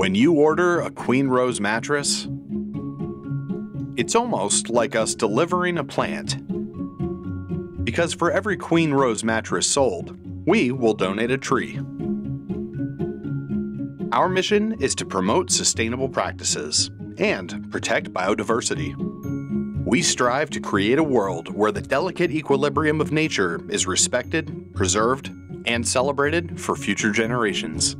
When you order a Queen Rose mattress, it's almost like us delivering a plant. Because for every Queen Rose mattress sold, we will donate a tree. Our mission is to promote sustainable practices and protect biodiversity. We strive to create a world where the delicate equilibrium of nature is respected, preserved, and celebrated for future generations.